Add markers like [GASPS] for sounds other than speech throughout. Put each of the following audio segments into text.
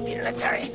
Peter. Let's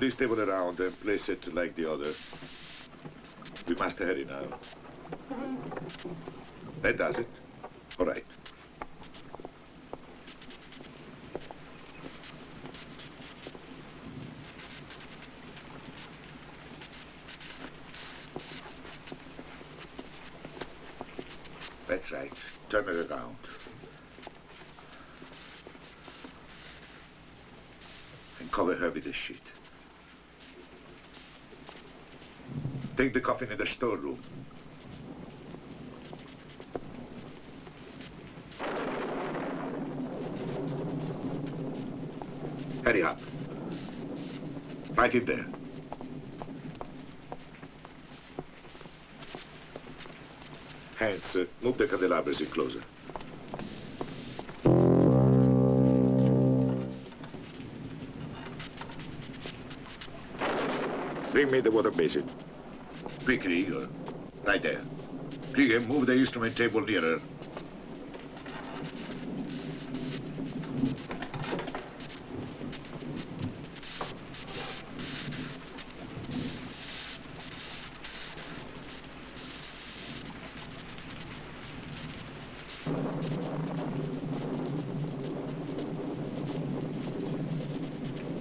this table around and place it like the other. We must hurry now. That does it. All right. That's right. Turn it around. And cover her with a sheet. Take the coffin in the storeroom. Hurry up. Right in there. Hans, uh, move the candelabras in closer. Bring me the water basin. Quickly, uh, Right there. Krieger, uh, move the instrument table nearer.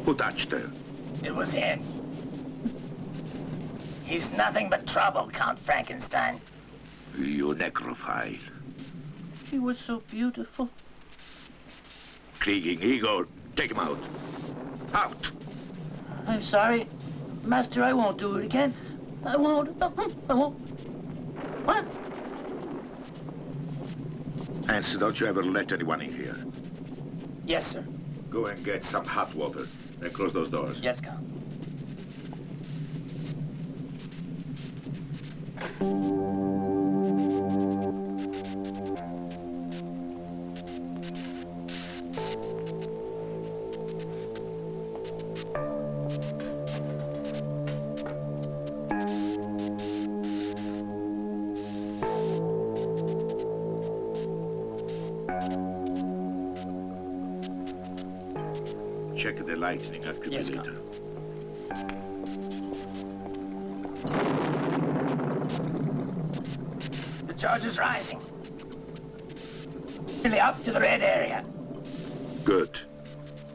Who touched her? It was him. He's nothing but trouble, Count Frankenstein. You necrophile. She was so beautiful. Krieging Igor, take him out. Out! I'm sorry. Master, I won't do it again. I won't. [LAUGHS] I won't. What? Hans, don't you ever let anyone in here. Yes, sir. Go and get some hot water. And close those doors. Yes, Count. Check the lightning accumulator. The is rising. Nearly up to the red area. Good.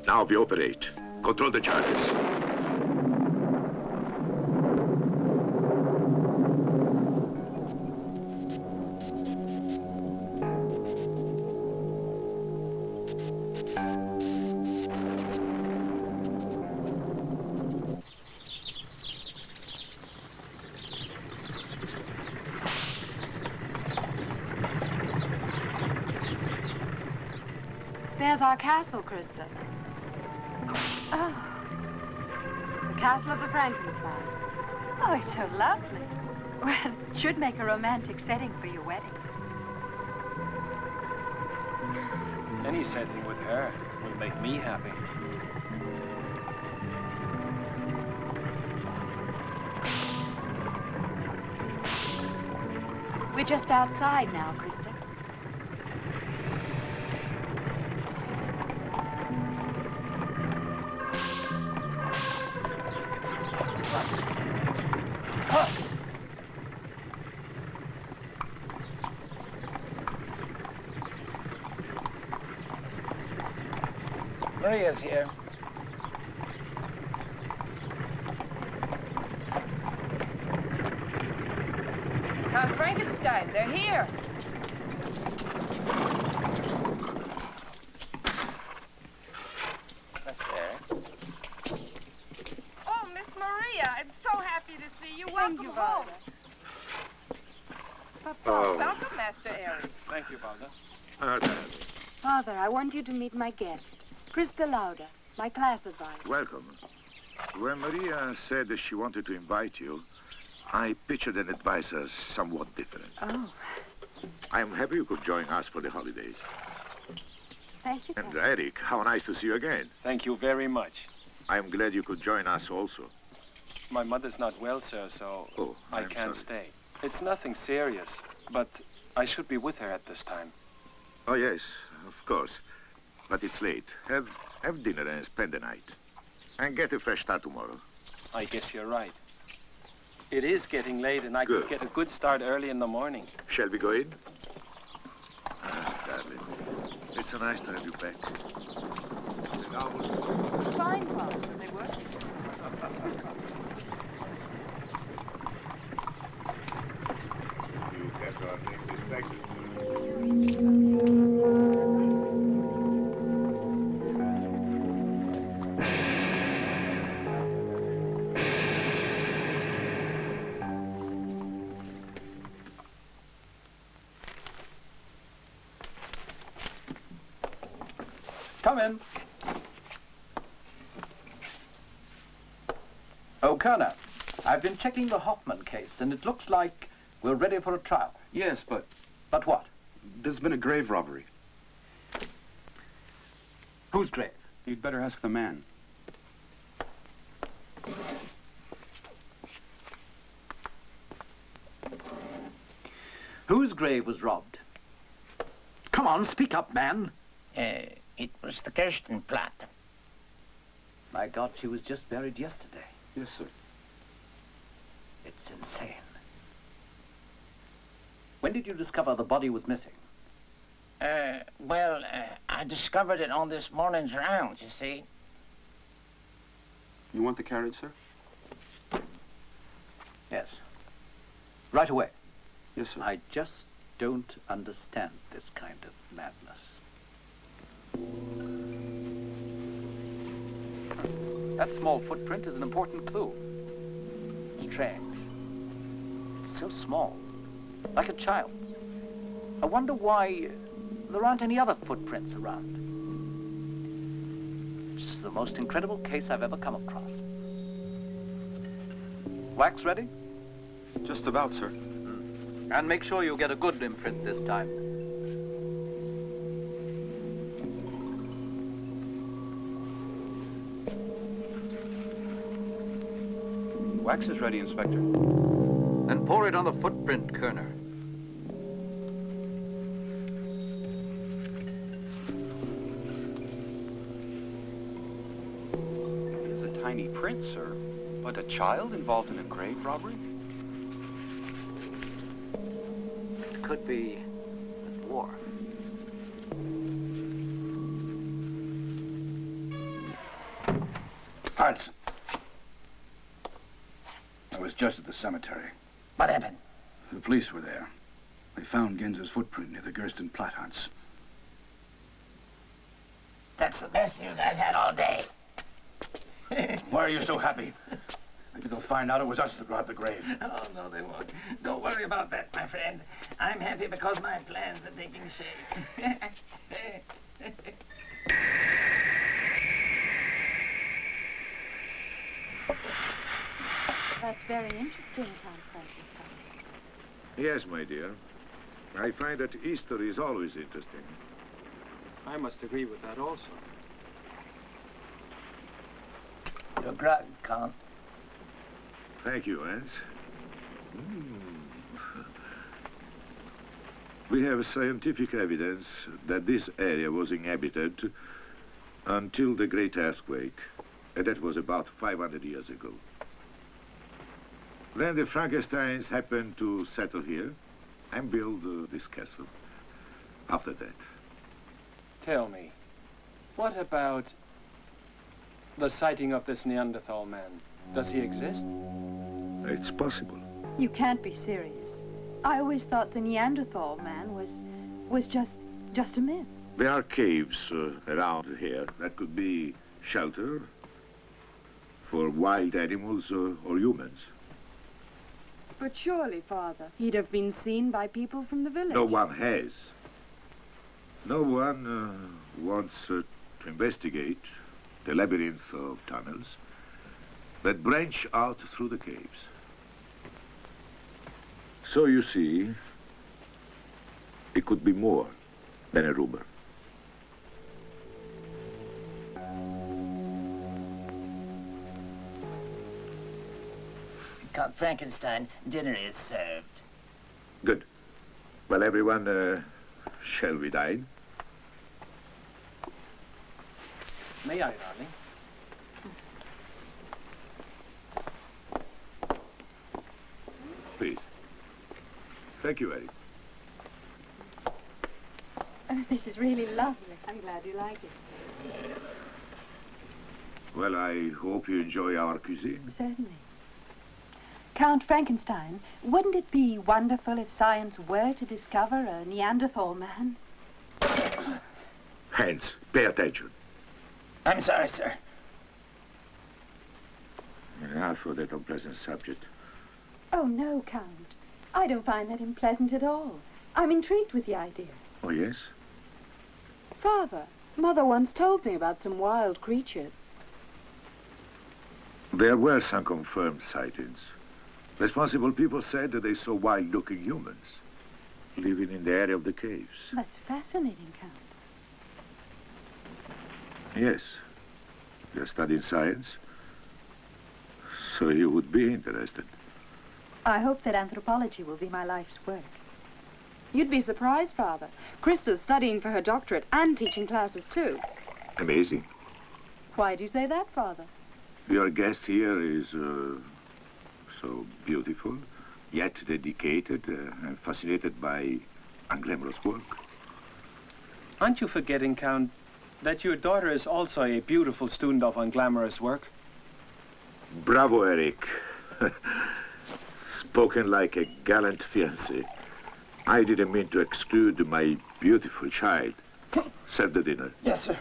Now we operate. Control the charges. Castle, Krista. Oh. The castle of the Frankenstein. Oh, it's so lovely. Well, it should make a romantic setting for your wedding. Any setting with her will make me happy. We're just outside now, Krista. Maria's here. Count Frankenstein, they're here. That's there. Oh, Miss Maria, I'm so happy to see you. Welcome you, home. Father. Oh. Welcome, Master Eric. Thank you, Valda. Ah. Father, I want you to meet my guest, Krista Lauda, my class advisor. Welcome. When Maria said that she wanted to invite you, I pictured an advisor somewhat different. Oh, I am happy you could join us for the holidays. thank you, And Father. Eric, how nice to see you again. Thank you very much. I am glad you could join us also. My mother's not well, sir, so Oh, I I'm can't sorry. stay. It's nothing serious, but I should be with her at this time. Oh, yes, of course. But it's late. Have, have dinner and spend the night. And get a fresh start tomorrow. I guess you're right. It is getting late, and I Good. could get a good start early in the morning. Shall we go in? Ah, darling. It's so nice to have you back. Fine, Father. They work. You get our things Kerner, I've been checking the Hoffman case, and it looks like we're ready for a trial. Yes, but But what? there's been a grave robbery. Whose grave? You'd better ask the man. Whose grave was robbed? Come on, speak up, man. Uh, it was the Kirstenplat. My God, she was just buried yesterday. Yes, sir. It's insane. When did you discover the body was missing? Uh, well, uh, I discovered it on this morning's rounds, you see. You want the carriage, sir? Yes. Right away. Yes, sir. I just don't understand this kind of madness. That small footprint is an important clue. Strange. It's so small, like a child's. I wonder why there aren't any other footprints around. It's the most incredible case I've ever come across. Wax ready? Just about, sir. Hmm. And make sure you get a good imprint this time. Wax is ready, Inspector. Then pour it on the footprint, Kerner. It's a tiny print, sir. But a child involved in a grave robbery? It could be a dwarf. Arts. Was just at the cemetery. What happened? The police were there. They found Ginzer's footprint near the Gersten Platt. That's the best news I've had all day. [LAUGHS] Why are you so happy? Maybe they'll find out it was us that robbed the grave. Oh, no, they won't. Don't worry about that, my friend. I'm happy because my plans are taking shape. [LAUGHS] That's very interesting, Count Frankenstein. Yes, my dear. I find that Easter is always interesting. I must agree with that also. Your grog, Count. Thank you, Hans. Mm. [LAUGHS] We have scientific evidence that this area was inhabited until the Great Earthquake, and that was about 500 years ago. Then the Frankensteins happened to settle here and build uh, this castle. After that, Tell me, what about the sighting of this Neanderthal man? Does he exist? it's possible. You can't be serious. I always thought the Neanderthal man was was just just a myth. There are caves uh, around here that could be shelter for wild animals uh, or humans. But surely, Father, he'd have been seen by people from the village. No one has. No one uh, wants uh, to investigate the labyrinth of tunnels that branch out through the caves. So you see, it could be more than a rumor. Count Frankenstein, dinner is served. Good. Well, everyone, uh, shall we dine? May I, darling? Please. Thank you, Eddie. Oh, [LAUGHS] this is really lovely. I'm glad you like it. Well, I hope you enjoy our cuisine. Certainly. Count Frankenstein, wouldn't it be wonderful if science were to discover a Neanderthal man? Hans, pay attention. I'm sorry, sir. Enough for that unpleasant subject. Oh, no, Count. I don't find that unpleasant at all. I'm intrigued with the idea. Oh, yes? Father, Mother once told me about some wild creatures. There were some confirmed sightings. Responsible people said that they saw wild-looking humans living in the area of the caves. That's fascinating, Count. Yes. You're studying science. So you would be interested. I hope that anthropology will be my life's work. You'd be surprised, Father. Krista's studying for her doctorate and teaching classes too. Amazing. Why do you say that, Father? Your guest here is uh, so beautiful, yet dedicated uh, and fascinated by unglamorous work. Aren't you forgetting, Count, that your daughter is also a beautiful student of unglamorous work? Bravo, Eric. [LAUGHS] Spoken like a gallant fiancé. I didn't mean to exclude my beautiful child. [LAUGHS] Serve the dinner. Yes, sir.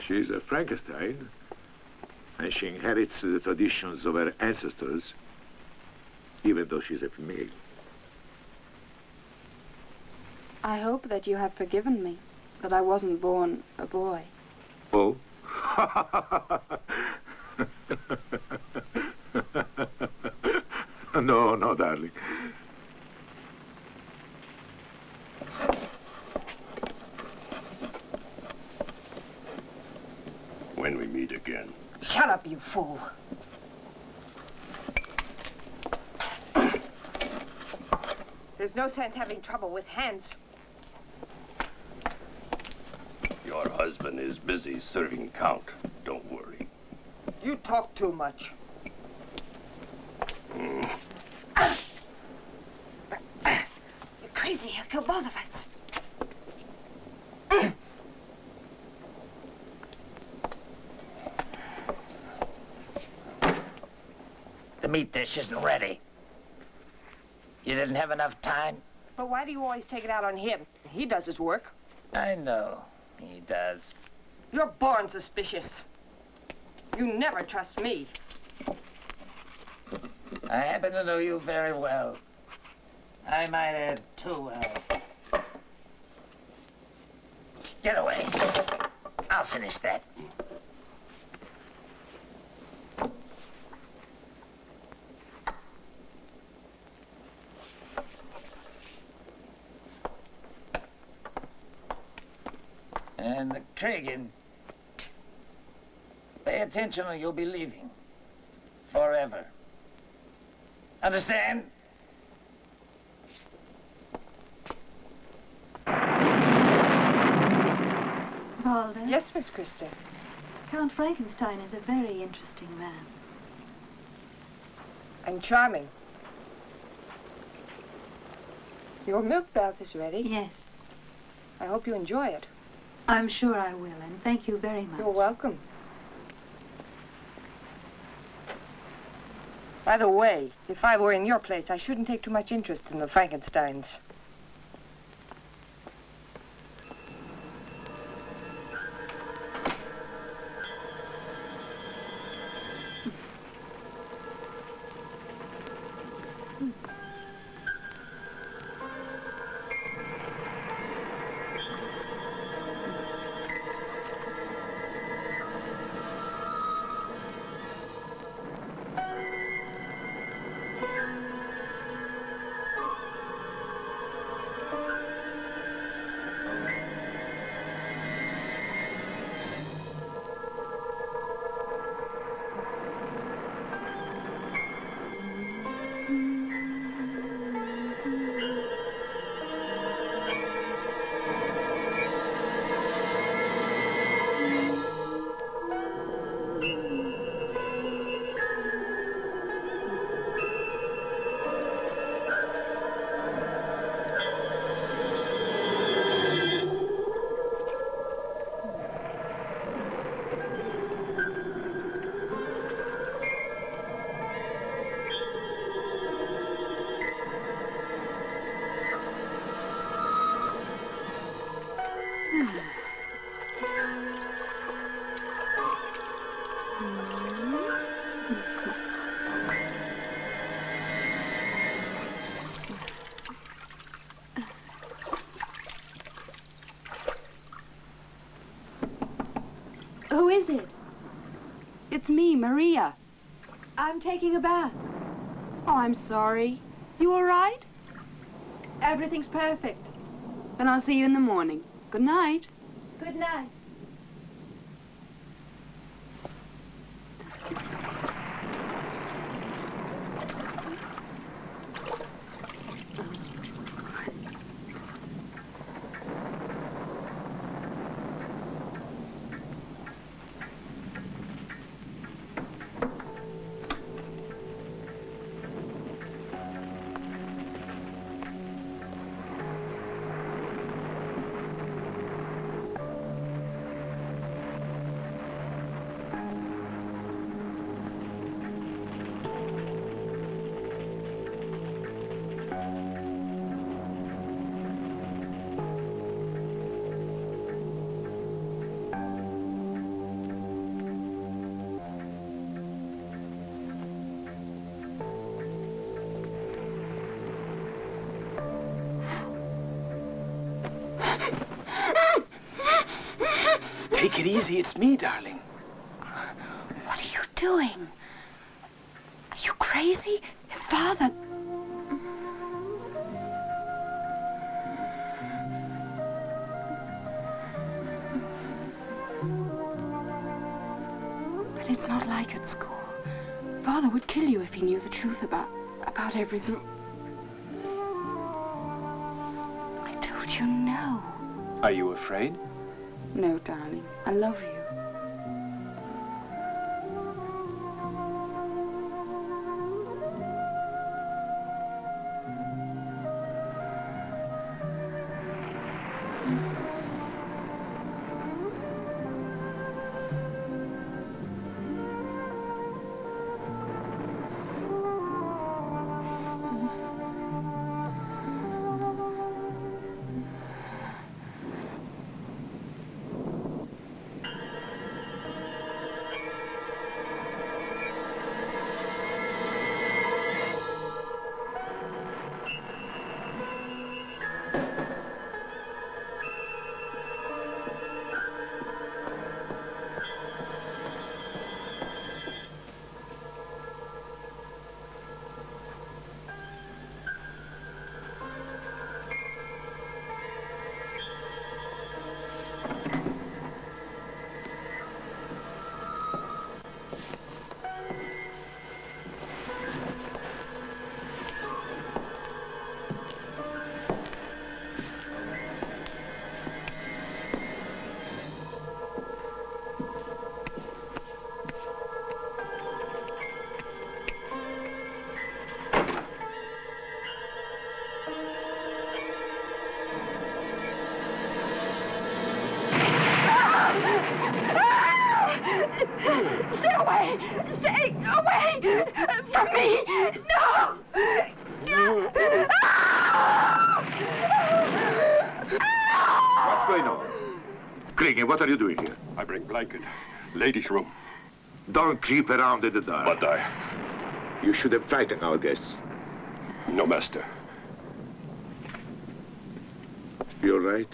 She's a Frankenstein, and she inherits the traditions of her ancestors, even though she's a female. I hope that you have forgiven me, that I wasn't born a boy. Oh? [LAUGHS] no, no, darling. When we meet again. Shut up, you fool. There's no sense having trouble with hands. Your husband is busy serving count. Don't worry. You talk too much. Mm. You're crazy. He'll kill both of us. The meat dish isn't ready. You didn't have enough time? But why do you always take it out on him? He does his work. I know. He does. You're born suspicious. You never trust me. I happen to know you very well. I might add too well. Get away. I'll finish that. And the Kragan. Pay attention or you'll be leaving. Forever. Understand? Walter? Yes, Miss Christa. Count Frankenstein is a very interesting man. And charming. Your milk bath is ready. Yes. I hope you enjoy it. I'm sure I will, and thank you very much. You're welcome. By the way, if I were in your place, I shouldn't take too much interest in the Frankensteins. Maria. I'm taking a bath. Oh, I'm sorry. You all right? Everything's perfect. Then I'll see you in the morning. Good night. Good night. Easy. It's me, darling. What are you doing? Are you crazy? Father. But it's not like at school. Father would kill you if he knew the truth about about everything. I bring blanket. Ladies' room. Don't creep around in the dark. But I... You should have frightened our guests. No, master. You're right.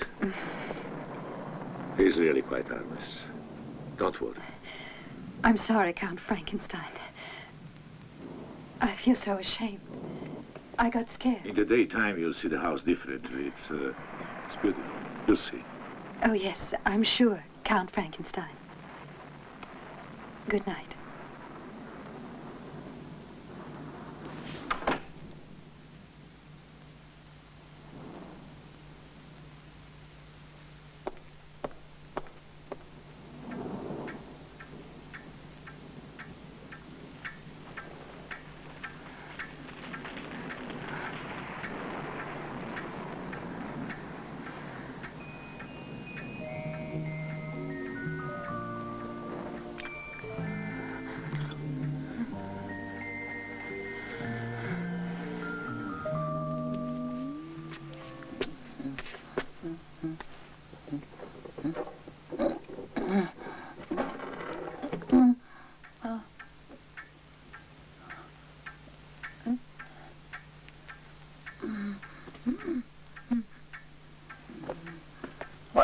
He's really quite harmless. Don't worry. I'm sorry, Count Frankenstein. I feel so ashamed. I got scared. In the daytime, you'll see the house differently. It's, uh, it's beautiful. You'll see. Oh, yes, I'm sure, Count Frankenstein. Good night.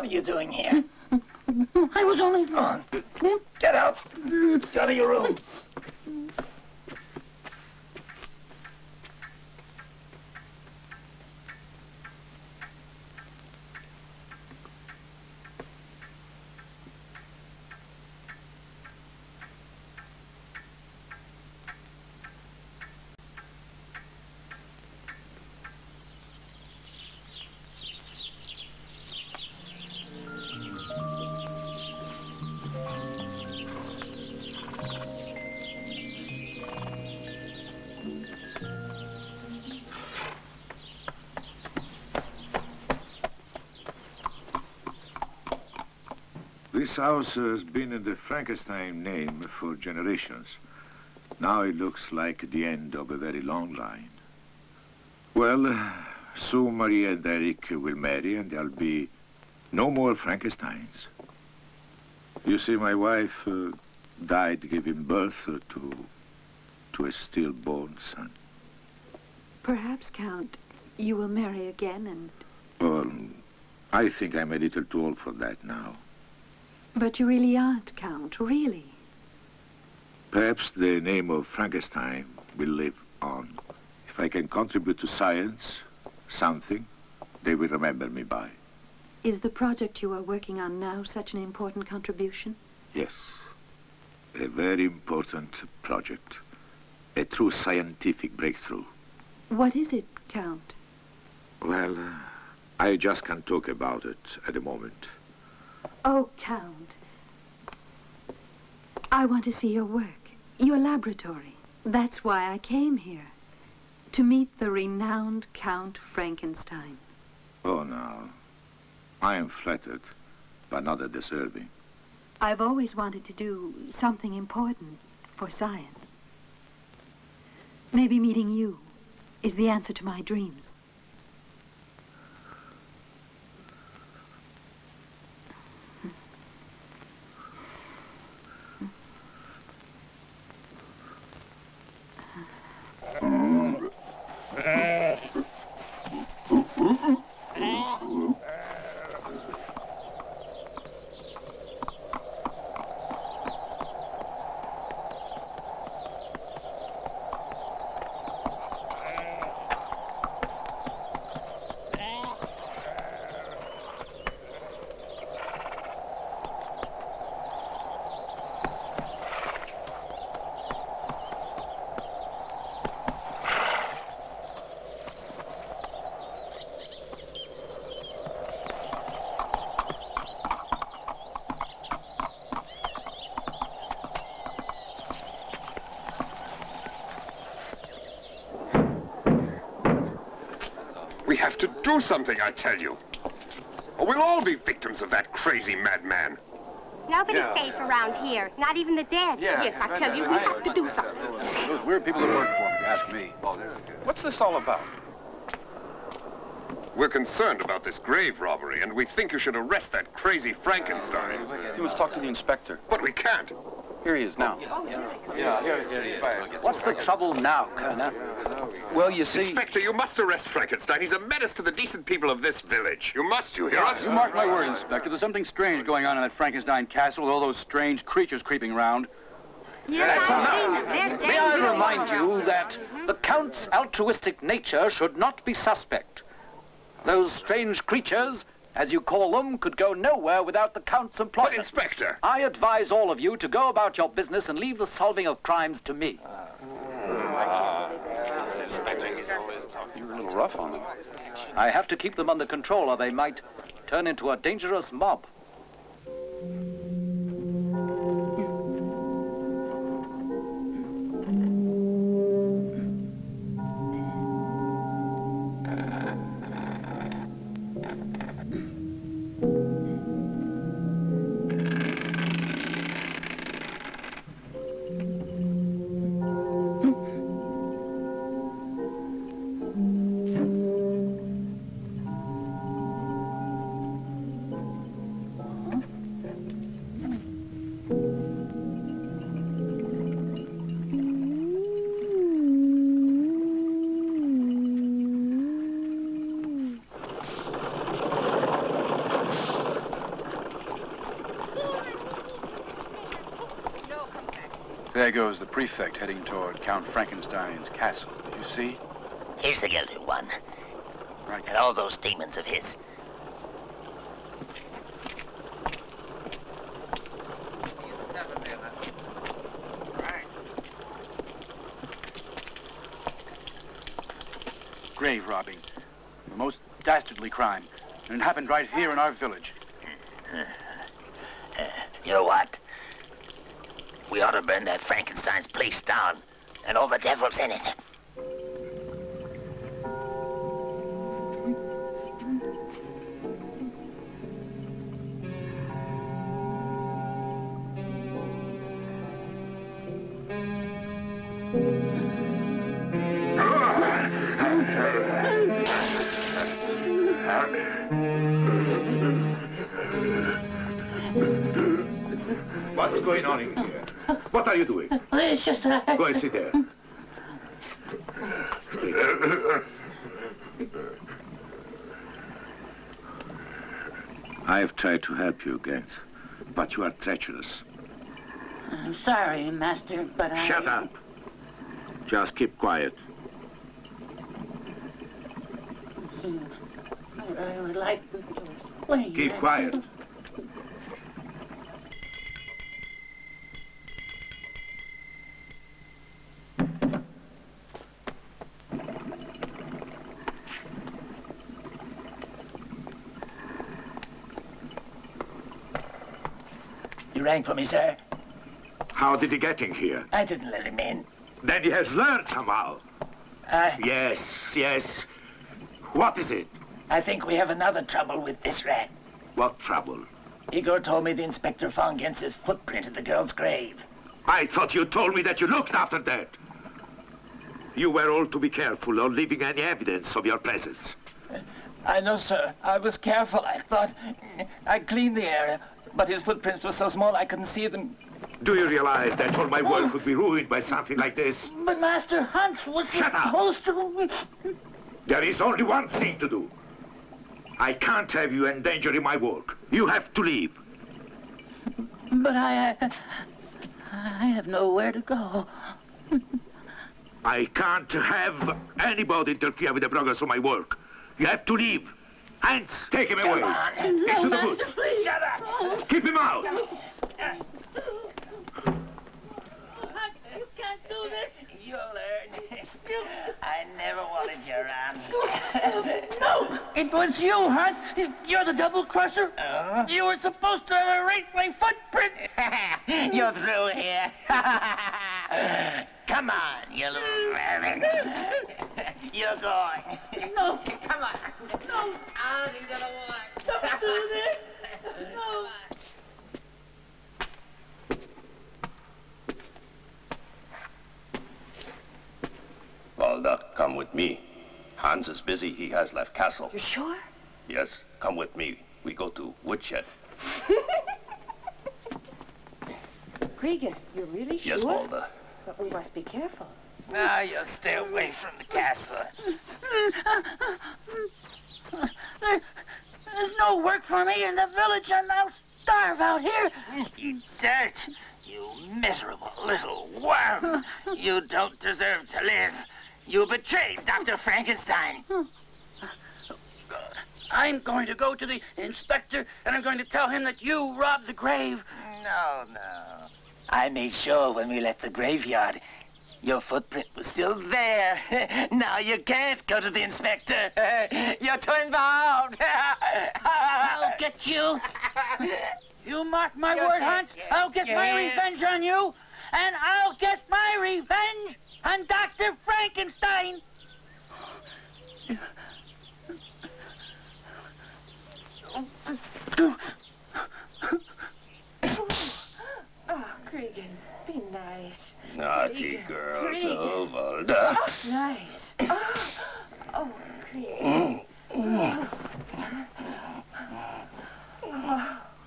What are you doing here? [LAUGHS] I was only... on. Get out. Get out of your room. This house has been in the Frankenstein name for generations. Now it looks like the end of a very long line. Well, soon Maria and Eric will marry and there'll be no more Frankensteins. You see, my wife uh, died giving birth to, to a stillborn son. Perhaps, Count, you will marry again and... Well, I think I'm a little too old for that now. But you really aren't, Count, really. Perhaps the name of Frankenstein will live on. If I can contribute to science, something, they will remember me by. Is the project you are working on now such an important contribution? Yes. A very important project. A true scientific breakthrough. What is it, Count? Well, uh, I just can't talk about it at the moment. Oh, Count. I want to see your work, your laboratory. That's why I came here. To meet the renowned Count Frankenstein. Oh, no. I am flattered, but not that deserving. I've always wanted to do something important for science. Maybe meeting you is the answer to my dreams. We have to do something, I tell you. Or we'll all be victims of that crazy madman. Nobody's Yeah. safe around here, not even the dead. Yeah. Yes, I tell you, we have to do something. Those weird people that work for him, if you ask me. Oh, What's this all about? We're concerned about this grave robbery, and we think you should arrest that crazy Frankenstein. You must talk to the inspector. But we can't. Here he is now. Oh, yeah, here, here he is. What's the trouble now, Colonel? Well, you see... Inspector, you must arrest Frankenstein. He's a menace to the decent people of this village. You must, you hear us? You mark my word, Inspector. There's something strange going on in that Frankenstein castle with all those strange creatures creeping around. Yes, I've seen. They're May I remind you that mm-hmm. the Count's altruistic nature should not be suspect. Those strange creatures, as you call them, could go nowhere without the Count's employment. But, Inspector... I advise all of you to go about your business and leave the solving of crimes to me. Ah. You're a little rough on them. I have to keep them under control or they might turn into a dangerous mob. Goes the prefect heading toward Count Frankenstein's castle. Did you see? Here's the guilty one. Right. And all those demons of his. Grave robbing. The most dastardly crime. And it happened right here in our village. [LAUGHS] You know what? We ought to burn that Frankenstein's place down and all the devils in it. It's just that. Go and sit there. I have tried to help you, Gens, But you are treacherous. I'm sorry, Master, but I... Shut up. Just keep quiet. Hmm. I would like to explain... Keep quiet. Rang for me, sir? How did he get in here? I didn't let him in. Then he has learned somehow. I... Yes, yes. What is it? I think we have another trouble with this rat. What trouble? Igor told me the inspector found Gens's footprint at the girl's grave. I thought you told me that you looked after that. You were all to be careful of leaving any evidence of your presence. I know, sir. I was careful. I thought... I cleaned the area, but his footprints were so small I couldn't see them. Do you realize that all my work would be ruined by something like this? But Master Hunt was Shut up. supposed to... There is only one thing to do. I can't have you endangering my work. You have to leave. But I... I, I have nowhere to go. I can't have anybody interfere with the progress of my work. You have to leave. Hans, take him away. Into the woods. Please shut up. Keep him out. You can't do this. You'll learn. I never wanted you around. No, it was you, Hans. You're the double crusher. Oh? You were supposed to have erased my footprint. [LAUGHS] You're through here. [LAUGHS] Come on, you little rabbit. [LAUGHS] You're going. No, Come on. no, Out into the woods. don't do this. No. Valda, come with me. Hans is busy. He has left castle. You sure? Yes, come with me. We go to woodshed. [LAUGHS] Krieger, you're really sure? Yes, Valda. But we must be careful. Now you stay away from the castle. There, there's no work for me in the village, and I'll starve out here. You dirt. You miserable little worm. You don't deserve to live. You betrayed Dr. Frankenstein. Hmm. Uh, I'm going to go to the inspector, and I'm going to tell him that you robbed the grave. No, no. I made sure when we left the graveyard your footprint was still there. [LAUGHS] now you can't go to the inspector. [LAUGHS] You're too involved. [LAUGHS] I'll get you. You mark my You're word, not Hunt. I'll get my revenge on you, and I'll get my revenge on Dr. Frankenstein. Oh, Krieger, be nice. Naughty Krieger, girl, Krieger. oh, Nice. Oh, oh Krieger.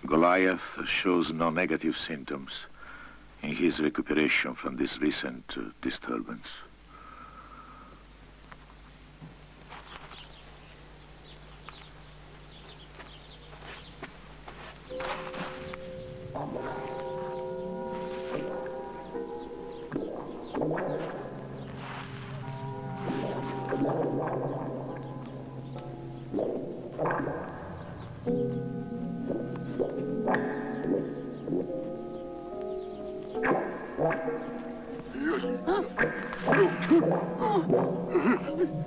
Goliath shows no negative symptoms in his recuperation from this recent uh, disturbance.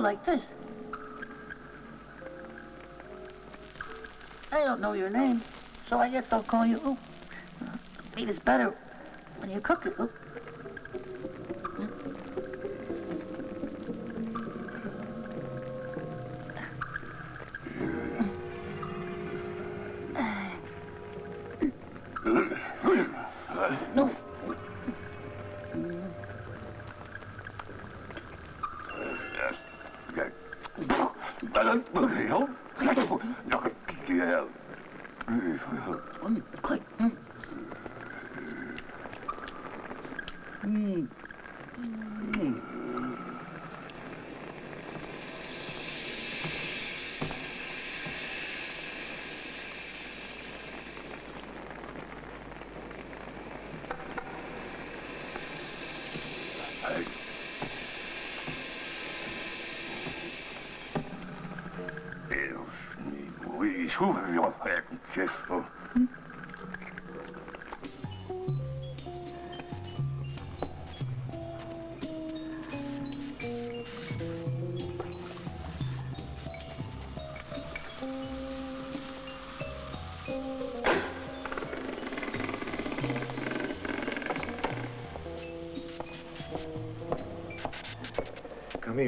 Like this. I don't know your name, so I guess I'll call you Ook. Meat is better when you cook it, Ook.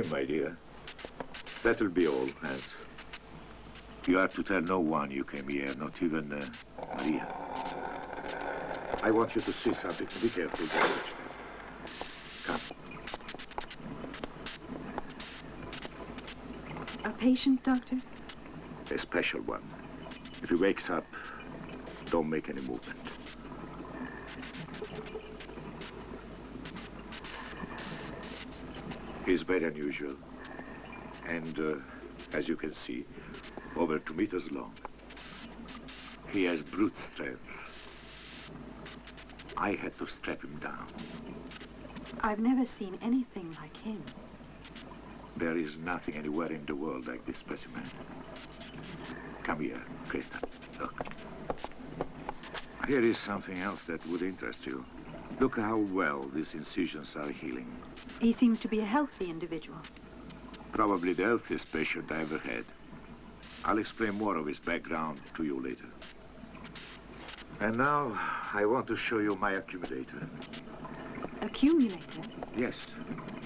Come in, my dear. That'll be all, Hans. You have to tell no one you came here, not even uh, Maria. I want you to see something. Be careful, George. Come. A patient, Doctor? A special one. If he wakes up, don't make any movement. He's very unusual. And, uh, as you can see, over two meters long. He has brute strength. I had to strap him down. I've never seen anything like him. There is nothing anywhere in the world like this specimen. Come here, Krista. Look. Here is something else that would interest you. Look how well these incisions are healing. He seems to be a healthy individual. Probably the healthiest patient I ever had. I'll explain more of his background to you later. And now, I want to show you my accumulator. Accumulator? Yes,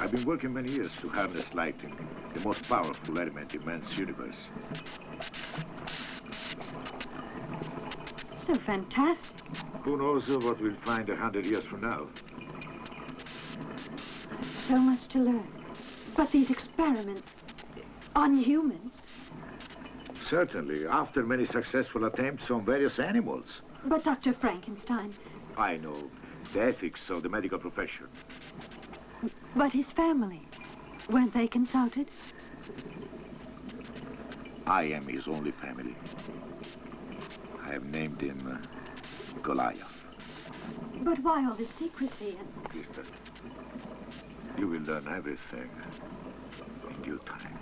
I've been working many years to harness lighting, the most powerful element in man's universe. So fantastic. Who knows what we'll find a hundred years from now? So much to learn. But these experiments on humans. Certainly, after many successful attempts on various animals. But Dr. Frankenstein, I know the ethics of the medical profession. but his family, weren't they consulted? I am his only family. I have named him uh, Goliath. But why all this secrecy and... Krista, you will learn everything in due time.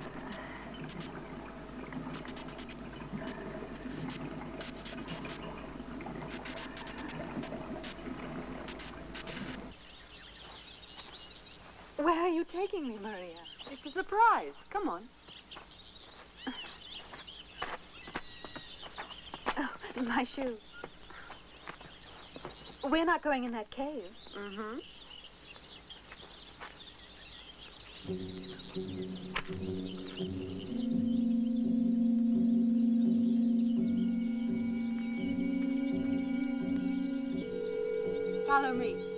Where are you taking me, Maria? It's a surprise. Come on. Oh, [LAUGHS] my shoe. We're not going in that cave. Mm-hmm. Follow me.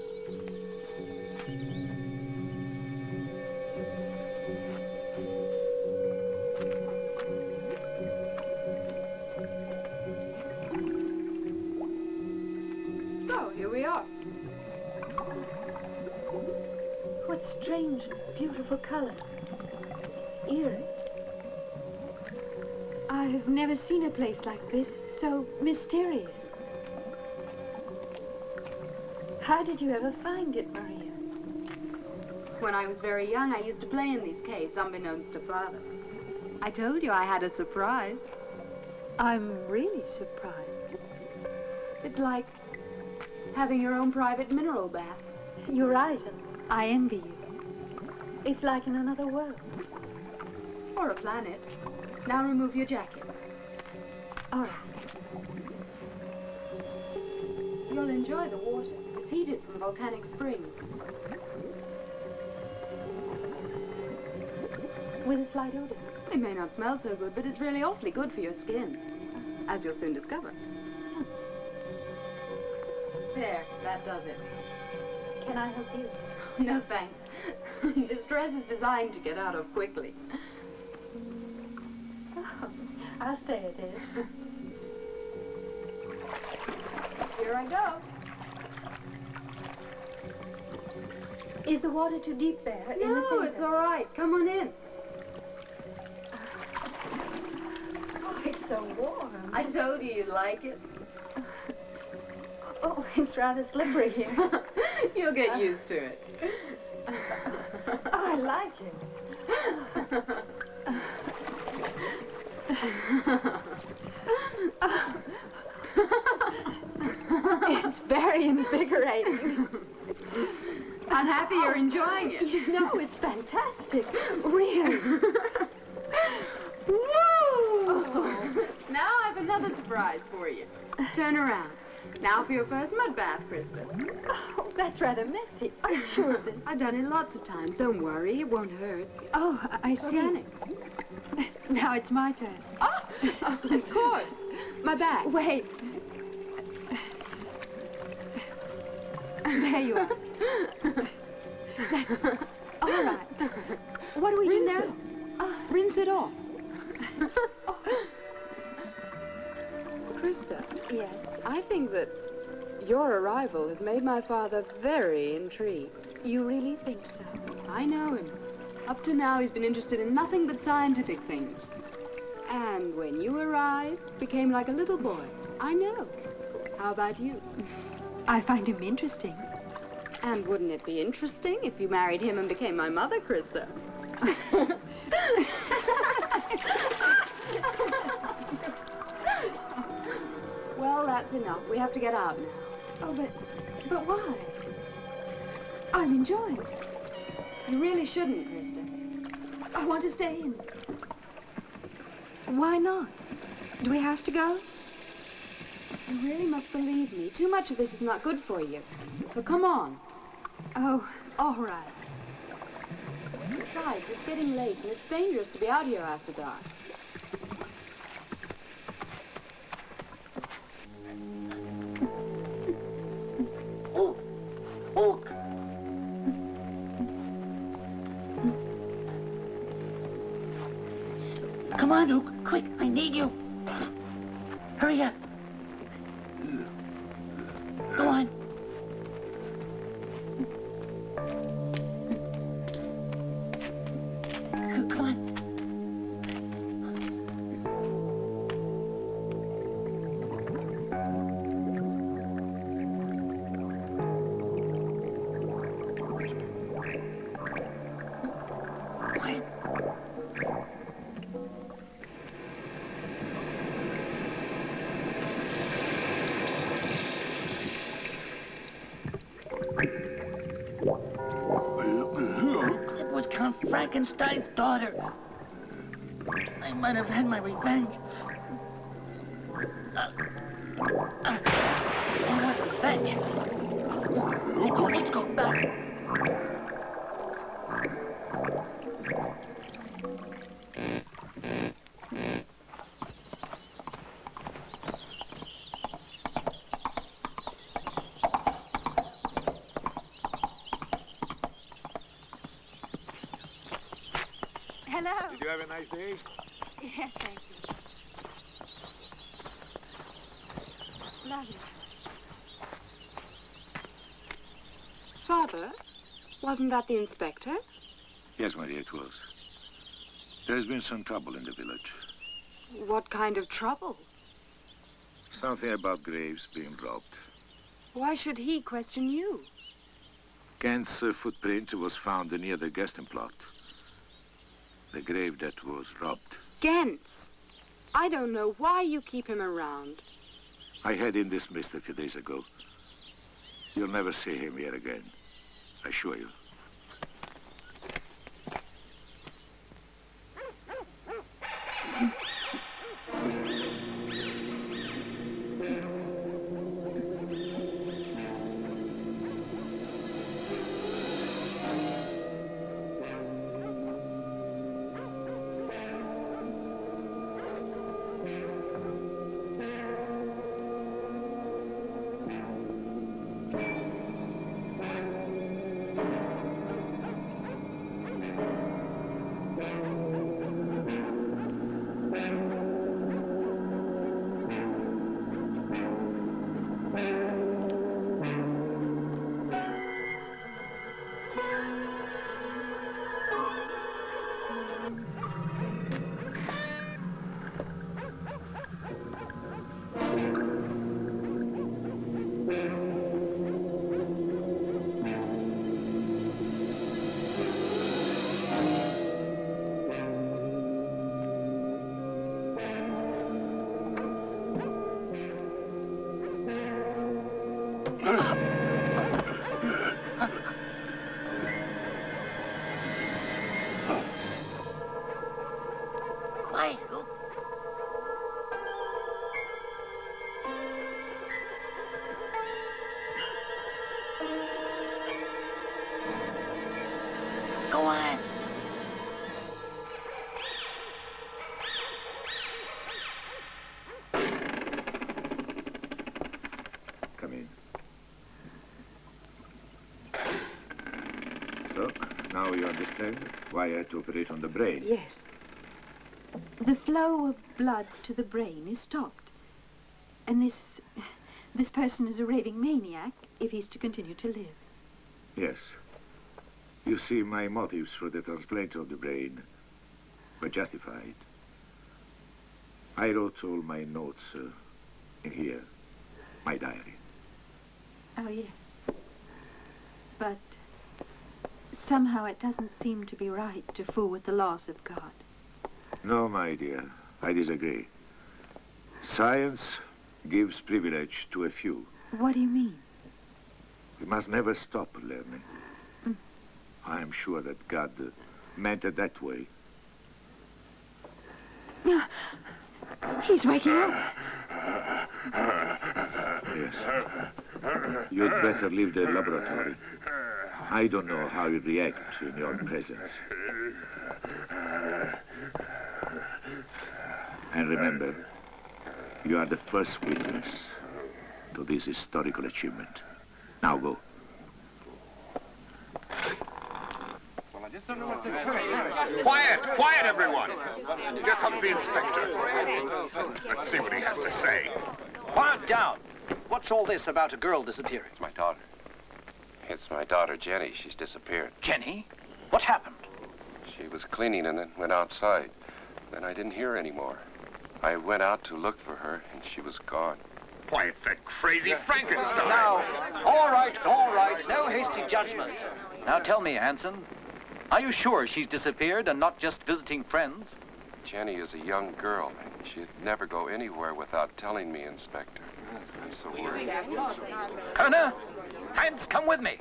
Place like this, so mysterious. How did you ever find it, Maria? When I was very young, I used to play in these caves, unbeknownst to Father. I told you I had a surprise. I'm really surprised. It's like having your own private mineral bath. You're right. I envy you. It's like in another world. Or a planet. Now remove your jacket. All right. You'll enjoy the water. It's heated from volcanic springs. With a slight odor. It may not smell so good, but it's really awfully good for your skin. As you'll soon discover. There, that does it. Can I help you? [LAUGHS] No thanks. [LAUGHS] this dress is designed to get out of quickly. Oh, [LAUGHS] I'll say it is. Here I go. Is the water too deep there? in the No, it's all right. Come on in. [SIGHS] Oh, it's so warm. I told you you'd like it. Oh, [LAUGHS] it's rather slippery here. [LAUGHS] You'll get used to it. [LAUGHS] oh, I like it. Very invigorating. I'm happy you're enjoying it. Oh, you know, it's fantastic. Really. Woo! Now I have another surprise for you. Turn around. Now for your first mud bath, Krista. Oh, that's rather messy. Are you sure of this? I've done it lots of times. Don't worry, it won't hurt. Oh, I I see. Organic. Now it's my turn. Oh, of course. My back. Wait. [LAUGHS] There you are. That's all right. What do we Rinse do now? it. Rinse it off. Krista. Yes. I think that your arrival has made my father very intrigued. You really think so? I know him. Up to now, he's been interested in nothing but scientific things. And when you arrived, became like a little boy. I know. How about you? I find him interesting. And wouldn't it be interesting if you married him and became my mother, Krista? [LAUGHS] well, that's enough. We have to get out now. Oh, but, but why? I'm enjoying it. You really shouldn't, Krista. I want to stay in. Why not? Do we have to go? You really must believe me. Too much of this is not good for you. So come on. Oh, all right. Besides, it's getting late and it's dangerous to be out here after dark. Come on, Luke. Quick, I need you. Hurry up. Go on. Frankenstein's daughter. I might have had my revenge. Uh, uh, I want revenge. Let's go, let's go back. Hello. Did you have a nice day? Yes, thank you. Lovely. Father, wasn't that the inspector? Yes, my dear, it was. There has been some trouble in the village. What kind of trouble? Something about graves being robbed. Why should he question you? Kent's uh, footprint was found near the Geston plot. The grave that was robbed. Gents. I don't know why you keep him around. I had him dismissed a few days ago. You'll never see him here again. I assure you. Now you understand why I had to operate on the brain. Yes. The flow of blood to the brain is stopped. And this this person is a raving maniac if he's to continue to live. Yes. You see, my motives for the transplant of the brain were justified. I wrote all my notes uh, in here, my diary. Oh, yes. But somehow it doesn't seem to be right to fool with the laws of God. No, my dear, I disagree. Science gives privilege to a few. What do you mean? We must never stop learning. I am sure that God uh, meant it that way. [GASPS] He's waking up. Yes. You'd better leave the laboratory. I don't know how you react in your presence. And remember, you are the first witness to this historical achievement. Now go. Quiet, quiet, everyone. Here comes the inspector. Let's see what he has to say. Quiet down. What's all this about a girl disappearing? It's my daughter. It's my daughter, Jenny. She's disappeared. Jenny? What happened? She was cleaning and then went outside. Then I didn't hear her anymore. I went out to look for her, and she was gone. Why, it's that crazy Frankenstein. Now, all right, all right. No hasty judgment. Now tell me, Hanson, are you sure she's disappeared and not just visiting friends? Jenny is a young girl, and she'd never go anywhere without telling me, Inspector. I'm so worried. Kerner, Hans, come with me.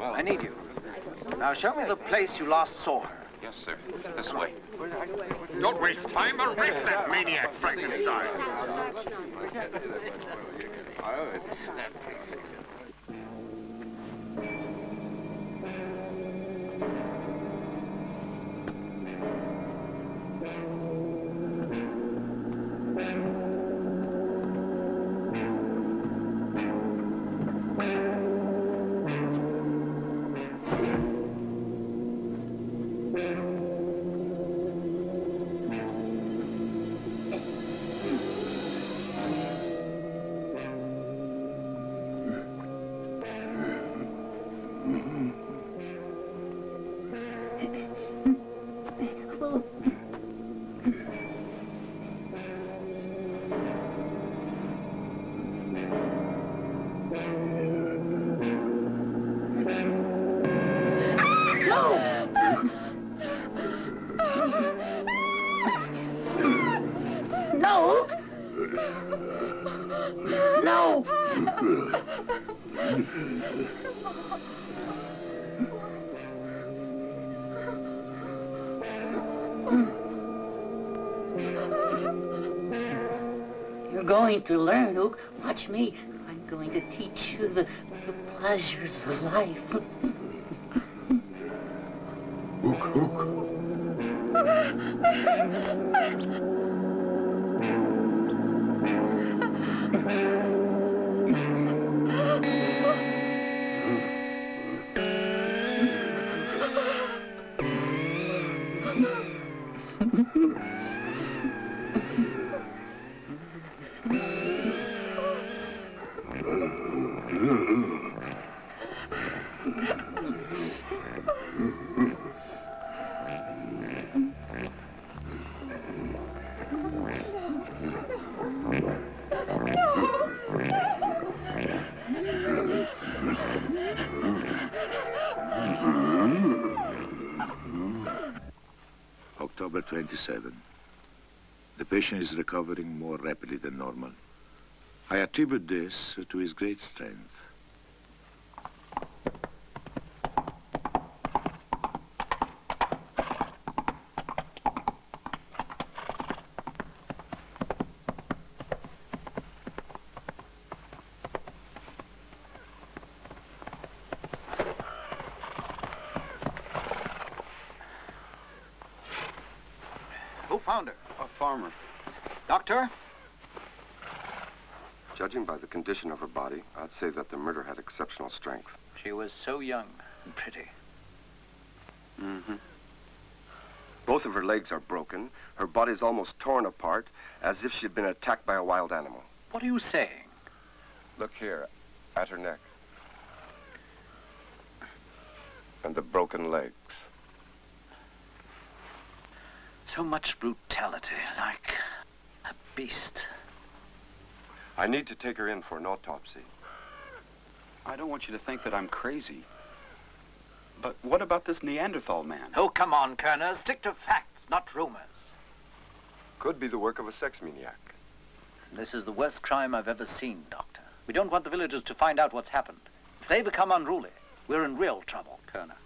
I need you. Now show me the place you last saw her. Yes, sir. This way. Don't waste time. Arrest that maniac Frankenstein. Going to learn, Ook. Watch me. I'm going to teach you the, the pleasures of life. Ook, ook. [LAUGHS] patient is recovering more rapidly than normal. I attribute this to his great strength. Who found her? A farmer. Doctor? Judging by the condition of her body, I'd say that the murder had exceptional strength. She was so young and pretty. Mm-hmm. Both of her legs are broken. Her body's almost torn apart, as if she'd been attacked by a wild animal. What are you saying? Look here, at her neck. And the broken legs. So much brutality, like a beast. I need to take her in for an autopsy. I don't want you to think that I'm crazy. But what about this Neanderthal man? Oh, come on, Kerner. Stick to facts, not rumors. Could be the work of a sex maniac. This is the worst crime I've ever seen, Doctor. We don't want the villagers to find out what's happened. If they become unruly, we're in real trouble, Kerner.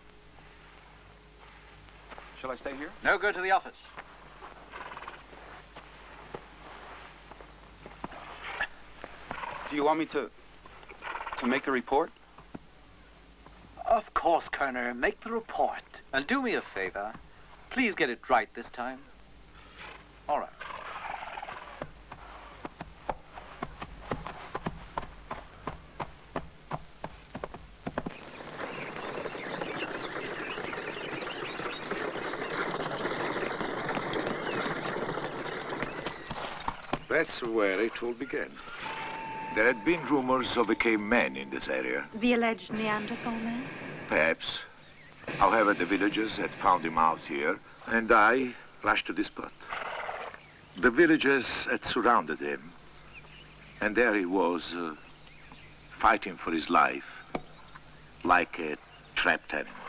Shall I stay here? No, go to the office. Do you want me to to make the report? Of course, Kerner. Make the report. And do me a favor. Please get it right this time. All right. That's where it all began. There had been rumors of a caveman in this area. The alleged Neanderthal man? Perhaps. However, the villagers had found him out here, and I rushed to the spot. The villagers had surrounded him, and there he was, uh, fighting for his life, like a trapped animal.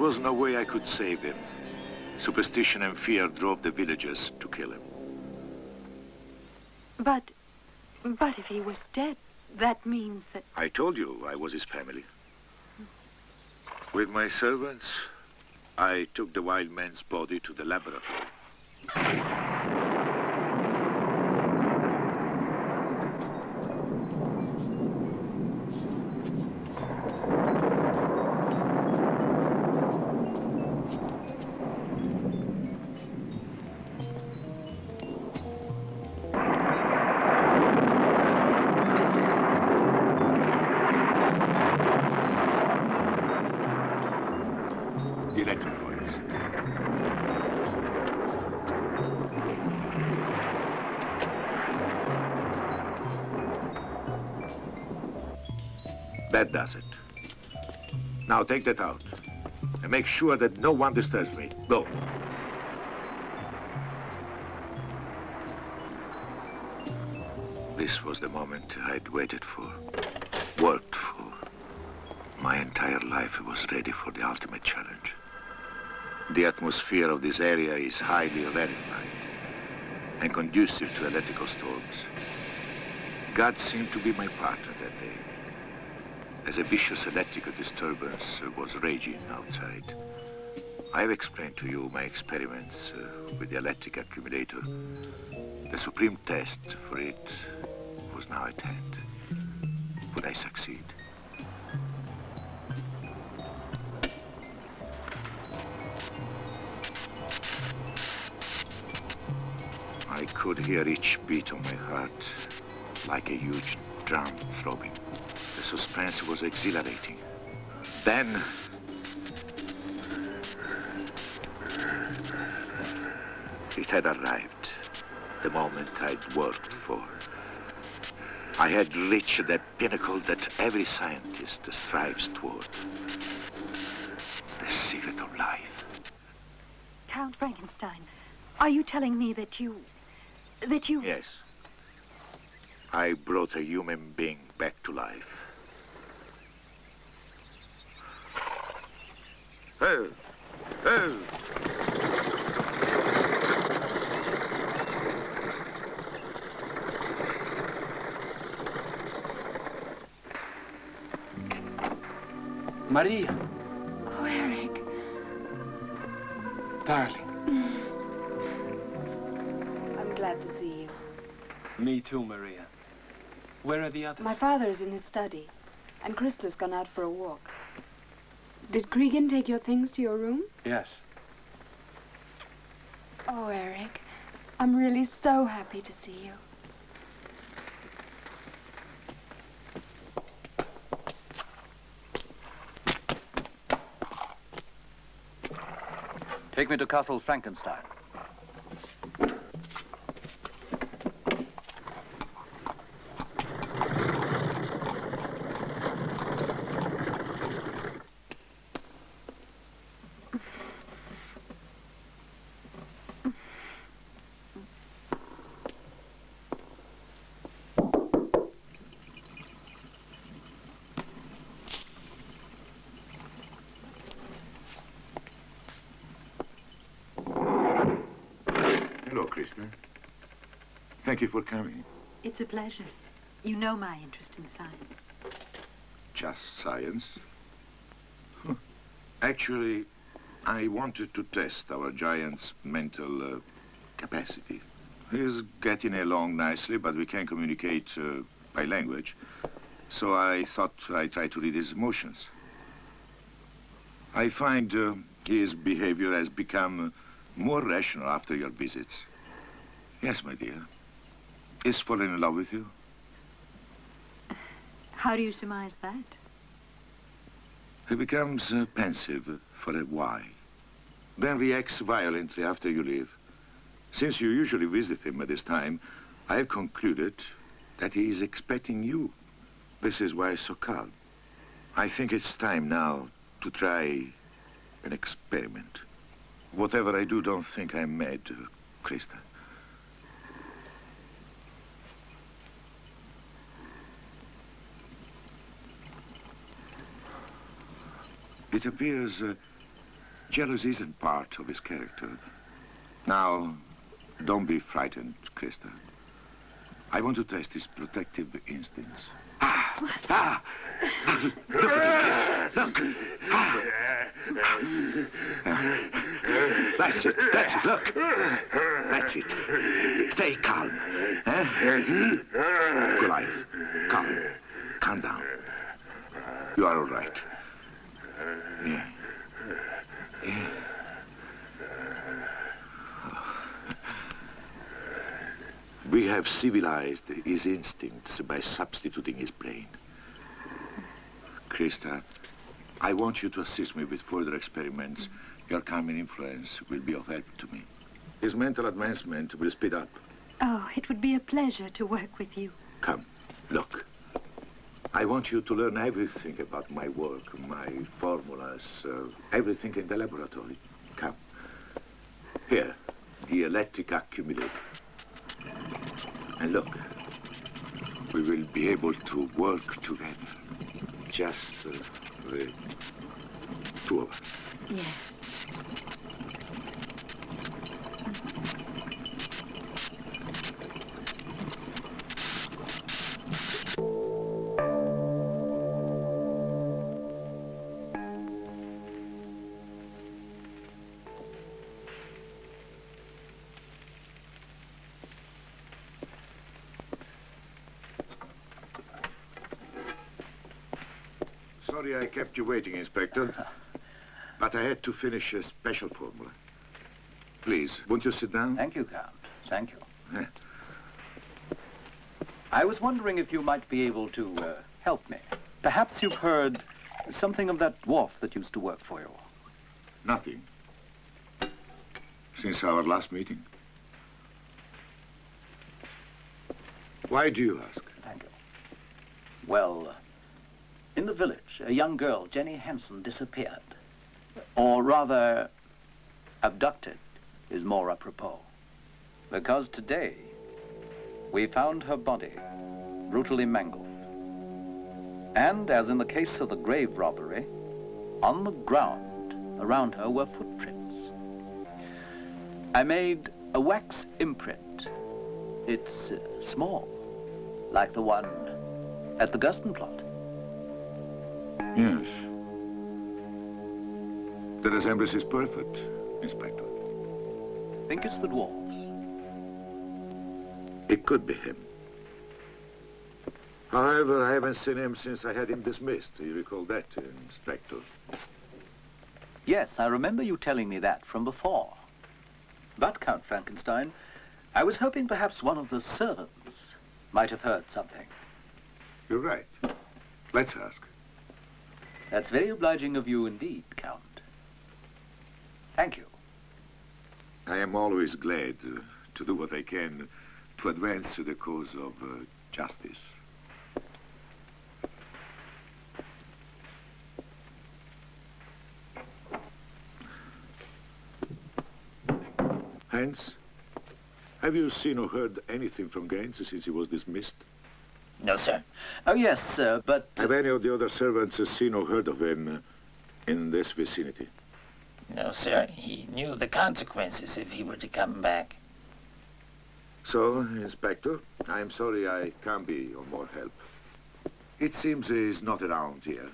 Was no way I could save him. Superstition and fear drove the villagers to kill him. But, but if he was dead, that means that... I told you I was his family. With my servants, I took the wild man's body to the laboratory. Take that out. And make sure that no one disturbs me. Go. This was the moment I'd waited for, worked for. My entire life was ready for the ultimate challenge. The atmosphere of this area is highly rarefied and conducive to electrical storms. God seemed to be my partner that day, as a vicious electrical disturbance was raging outside. I've explained to you my experiments uh, with the electric accumulator. The supreme test for it was now at hand. Would I succeed? I could hear each beat of my heart like a huge drum throbbing. The suspense was exhilarating. Then... It had arrived. The moment I'd worked for. I had reached the pinnacle that every scientist strives toward. The secret of life. Count Frankenstein, are you telling me that you... that you... Yes. I brought a human being back to life. Hey! Hey! Maria, Oh, Eric. darling. I'm glad to see you. Me too, Maria. Where are the others? My father is in his study, and Krista's gone out for a walk. Did Cregan take your things to your room? Yes. Oh, Eric, I'm really so happy to see you. Take me to Castle Frankenstein. Krista. Thank you for coming. It's a pleasure. You know my interest in science. Just science? Huh. Actually, I wanted to test our giant's mental uh, capacity. He's getting along nicely, but we can't communicate uh, by language. So I thought I'd try to read his emotions. I find uh, his behavior has become more rational after your visits. Yes, my dear. He's fallen in love with you. How do you surmise that? He becomes uh, pensive for a while, then reacts violently after you leave. Since you usually visit him at this time, I have concluded that he is expecting you. This is why he's so calm. I think it's time now to try an experiment. Whatever I do, don't think I'm mad, Krista. It appears uh, jealousy isn't part of his character. Now, don't be frightened, Krista. I want to test his protective instincts. Ah! Ah! Look at him, Look! Ah! That's it. That's it. Look. That's it. Stay calm. Eh? Goliath. Calm. Calm down. You are all right. We have civilized his instincts by substituting his brain. Krista, I want you to assist me with further experiments. Your calming influence will be of help to me. His mental advancement will speed up. Oh, it would be a pleasure to work with you. Come, look. I want you to learn everything about my work, my formulas, uh, everything in the laboratory. Come. Here, the electric accumulator. And look, we will be able to work together. Just uh, the two of us. Yes. You waiting, Inspector. But I had to finish a special formula. Please, won't you sit down? Thank you, Count. Thank you. I was wondering if you might be able to uh, help me. Perhaps you've heard something of that dwarf that used to work for you. Nothing. Since our last meeting. Why do you ask? Thank you. Well, uh, in the village, a young girl, Jenny Hansen, disappeared. Or rather, abducted is more apropos. Because today, we found her body brutally mangled. And, as in the case of the grave robbery, on the ground around her were footprints. I made a wax imprint. It's uh, small, like the one at the Guston plot. Yes. The resemblance is perfect, Inspector. Think it's the dwarves. It could be him. However, I haven't seen him since I had him dismissed. You recall that, Inspector? Yes, I remember you telling me that from before. But, Count Frankenstein, I was hoping perhaps one of the servants might have heard something. You're right. Let's ask. That's very obliging of you indeed, Count. Thank you. I am always glad to do what I can to advance the cause of uh, justice. Hans, have you seen or heard anything from Gaines since he was dismissed? No, sir. Oh, yes, sir, but... Have any of the other servants seen or heard of him uh, in this vicinity? No, sir. He knew the consequences if he were to come back. So, Inspector, I am sorry I can't be of more help. It seems he's not around here.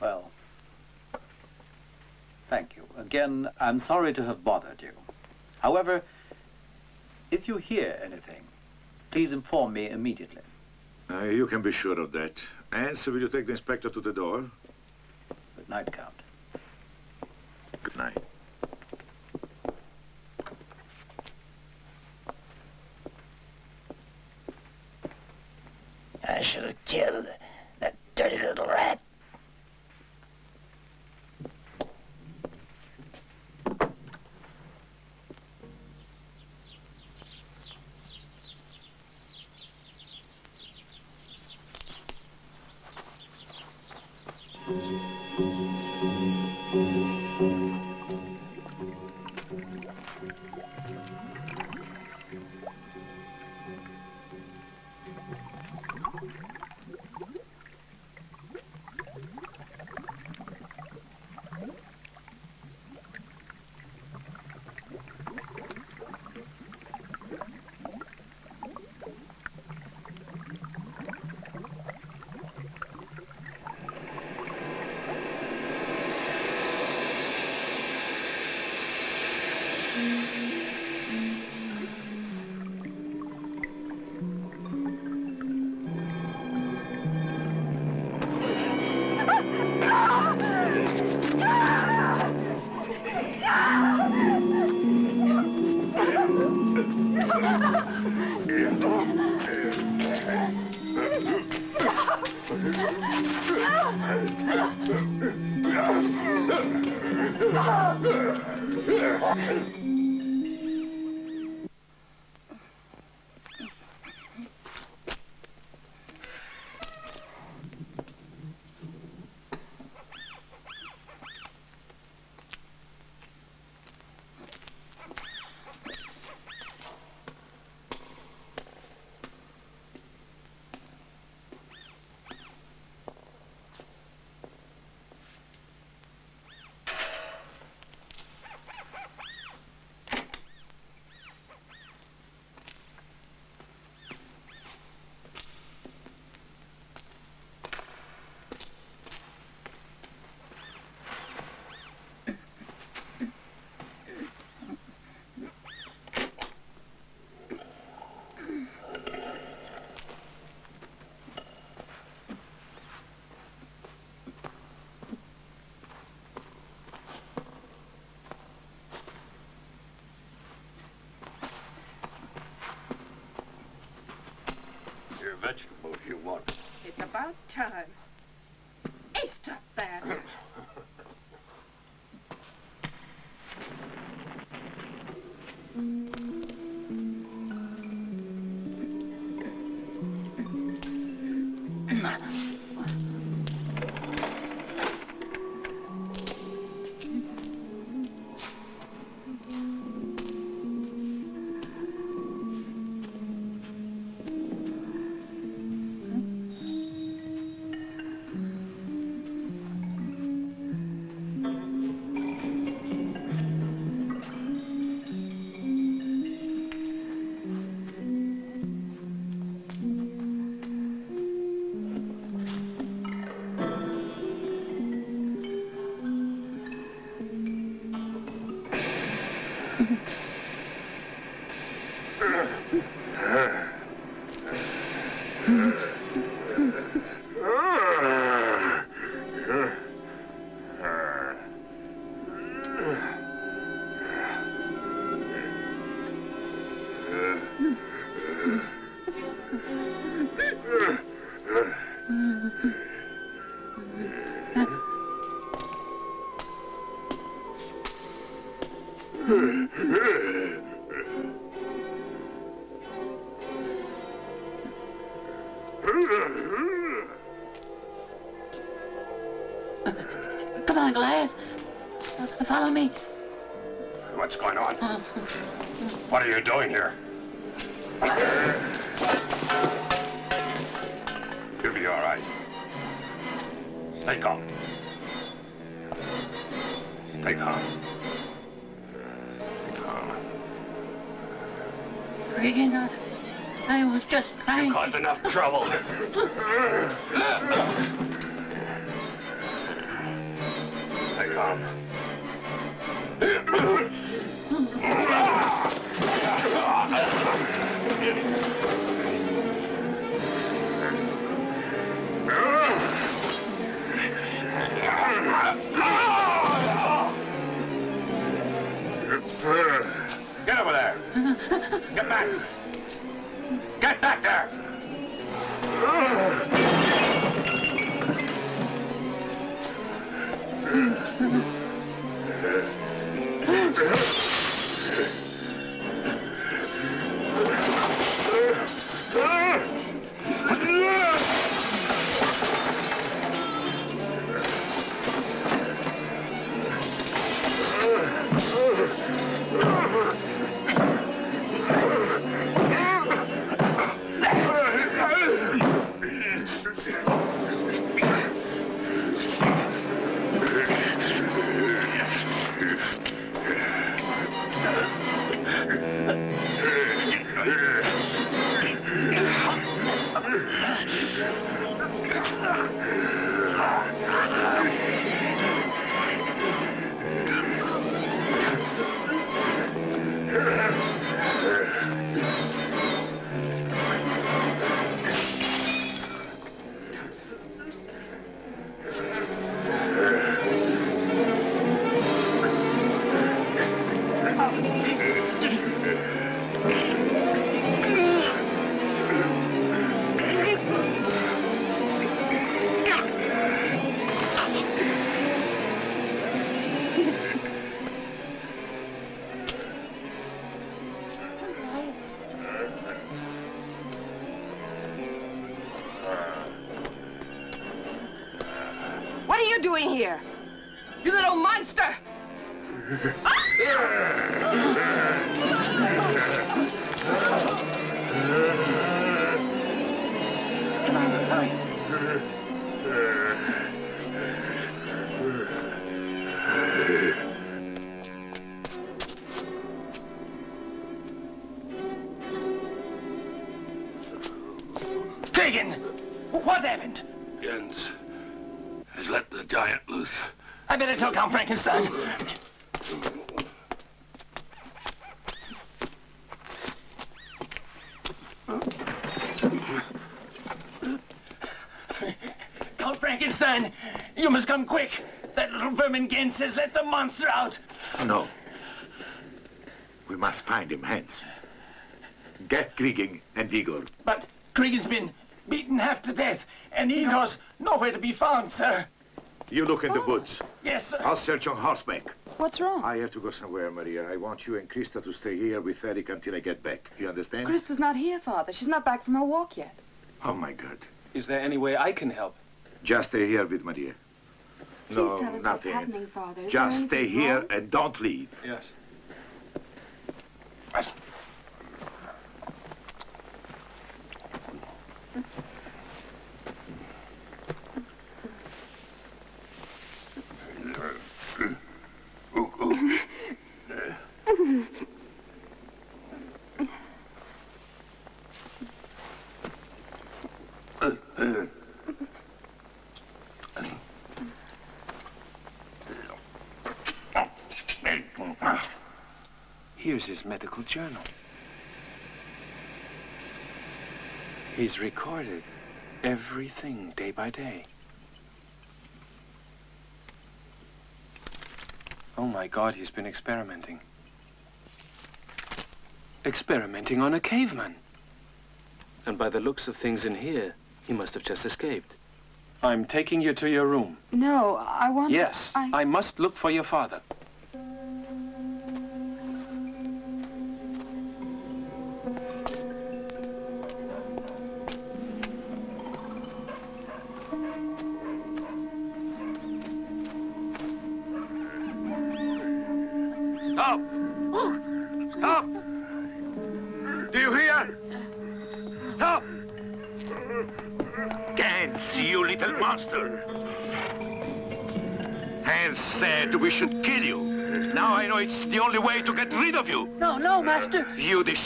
Well, thank you. Again, I'm sorry to have bothered you. However, if you hear anything, please inform me immediately. Uh, you can be sure of that. And so will you take the inspector to the door? Good night, Count. Good night. I should have killed that dirty little rat. you want. It's about time. What are you doing here? You'll be all right. Stay calm. Stay calm. Stay calm. Regan, uh, I was just trying. You caused enough trouble. [LAUGHS] tell Count Frankenstein. Count Frankenstein, you must come quick. That little vermin Gens says let the monster out. No. We must find him, Hans. Get Krieging and Igor. But Krieging's been beaten half to death, and Igor's nowhere to be found, sir. You look in the oh. woods. Yes, sir. I'll search on horseback. What's wrong? I have to go somewhere, Maria. I want you and Krista to stay here with Eric until I get back. You understand? Krista's not here, Father. She's not back from her walk yet. Oh, my God. Is there any way I can help? Just stay here with Maria. Please no, tell us nothing. what's happening, Father. Is Just stay here wrong? and don't leave. Yes. Here's his medical journal. He's recorded everything day by day. Oh my God, he's been experimenting. Experimenting on a caveman. And by the looks of things in here, he must have just escaped. I'm taking you to your room. No, I want. Yes, I... I must look for your father.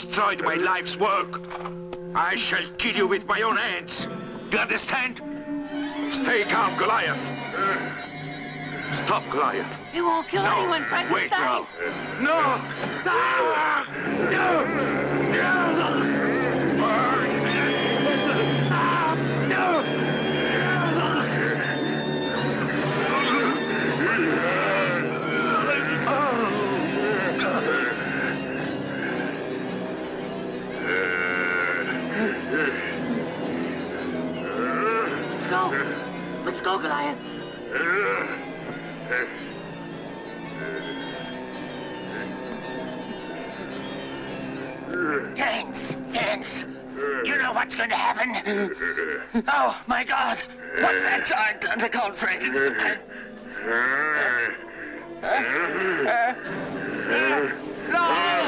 Destroyed my life's work. I shall kill you with my own hands. Do you understand? Stay calm, Goliath. Stop, Goliath. You won't kill No, anyone, Frankenstein. wait now. No! Ah! No! Go, Goliath. Gans, Gans, you know what's going to happen? Oh, my God. What's that giant to Count Frankenstein? Come,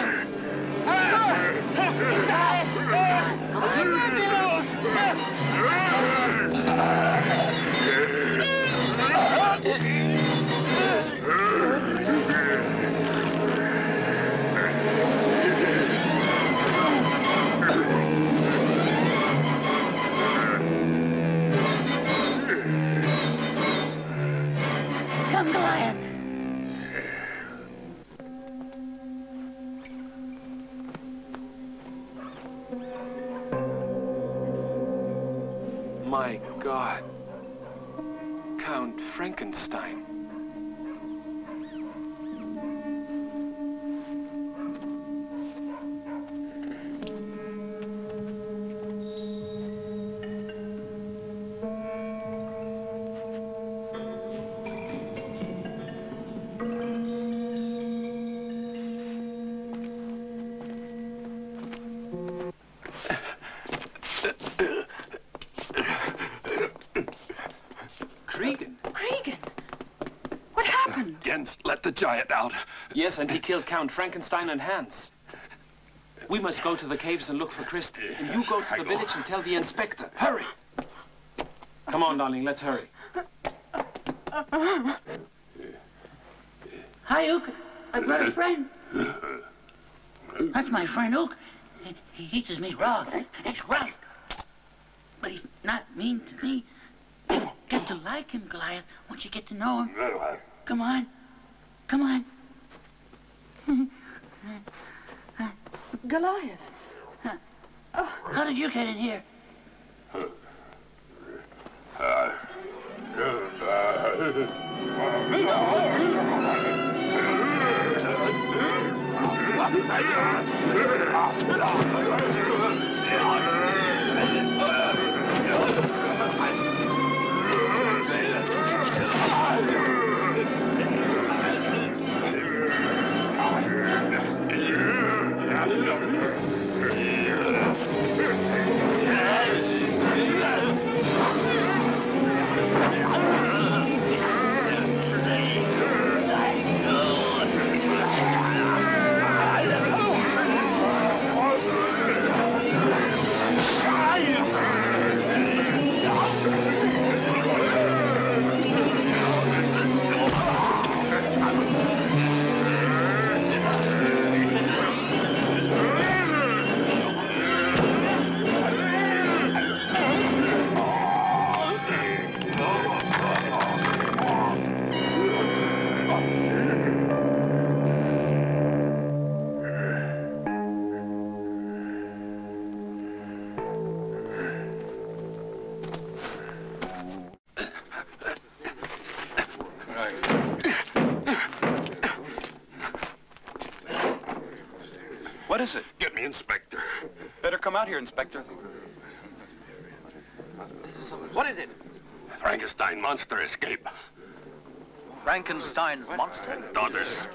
God. Count Frankenstein. The giant out. Yes, and he killed Count Frankenstein and Hans. We must go to the caves and look for Christy. And you go to I the go. village and tell the inspector. Hurry! Come on, darling, let's hurry. Hi, Ook. I brought a friend. That's my friend, Ook. He, he eats his meat raw. It's rough. But he's not mean to me. You get to like him, Goliath, once you get to know him. Come on. Come on. Goliath. Oh, How did you get in here?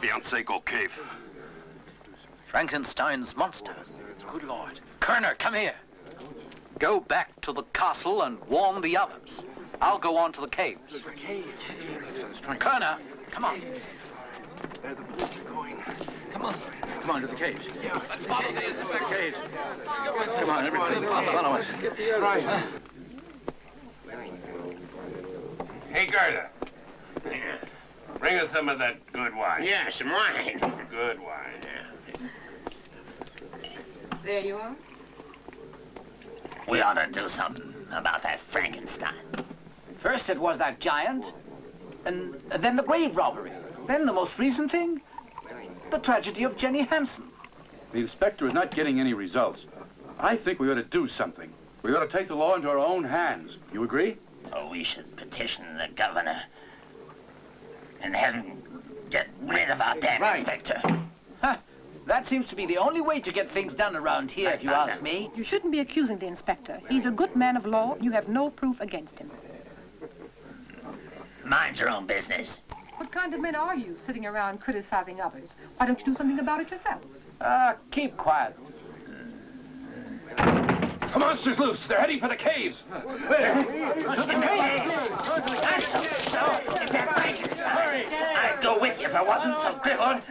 Daughter's fiancé cave. Frankenstein's monster? Good Lord. Kerner, come here. Go back to the castle and warn the others. I'll go on to the caves. Kerner, come on. There the police are going. Come on. Come on to the caves. Yeah, let's follow the inspector. Caves. Come on, everybody. Follow us. Right. Hey, Gerda. Bring us some of that good wine. Yeah, some wine. Good wine. There you are. We ought to do something about that Frankenstein. First it was that giant, and, and then the grave robbery. Then the most recent thing, the tragedy of Jenny Hansen. The inspector is not getting any results. I think we ought to do something. We ought to take the law into our own hands. You agree? Oh, we should petition the governor and have him get rid of our damn Right. inspector. Huh. That seems to be the only way to get things done around here, if you ask me. You shouldn't be accusing the inspector. He's a good man of law. You have no proof against him. Mind your own business. What kind of men are you, sitting around criticizing others? Why don't you do something about it yourselves? Ah, keep quiet. The monster's loose. They're heading for the caves. I'd go with you if I wasn't so crippled.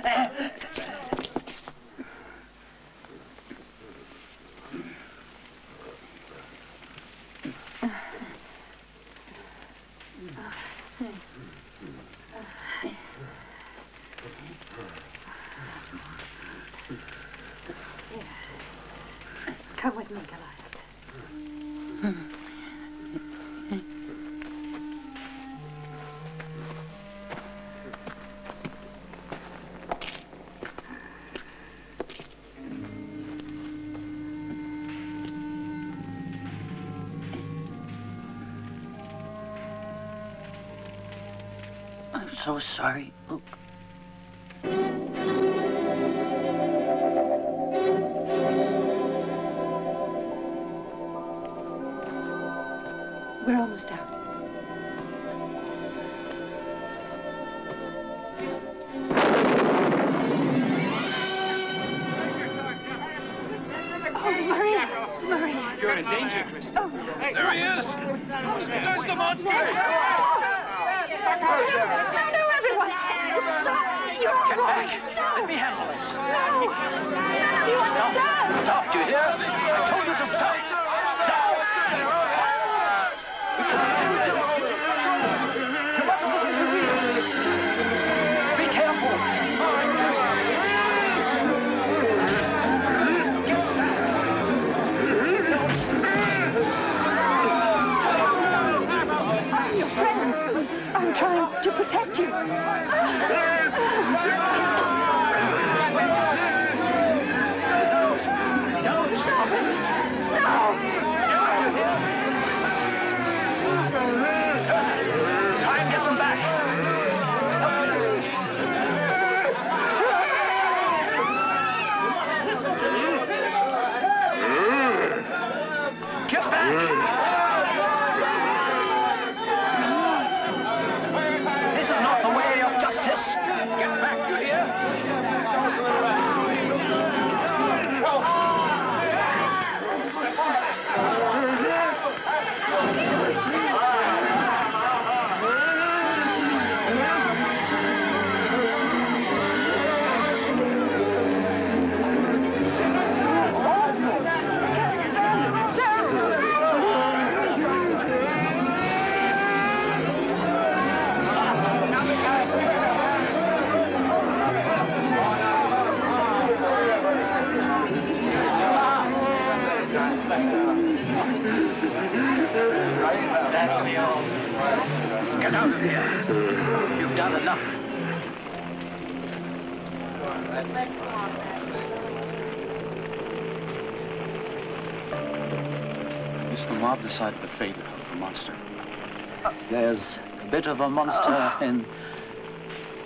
Come with me, sorry. Look.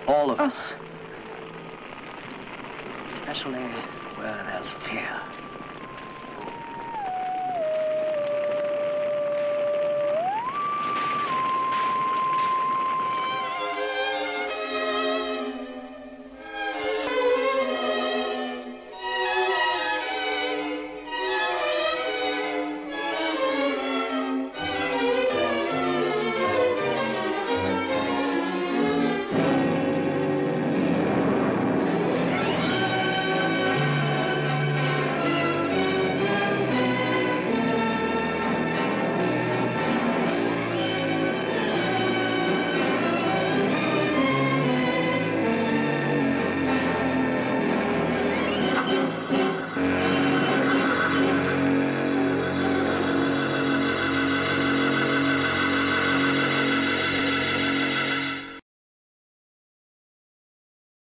All of us. Especially, where there's fear.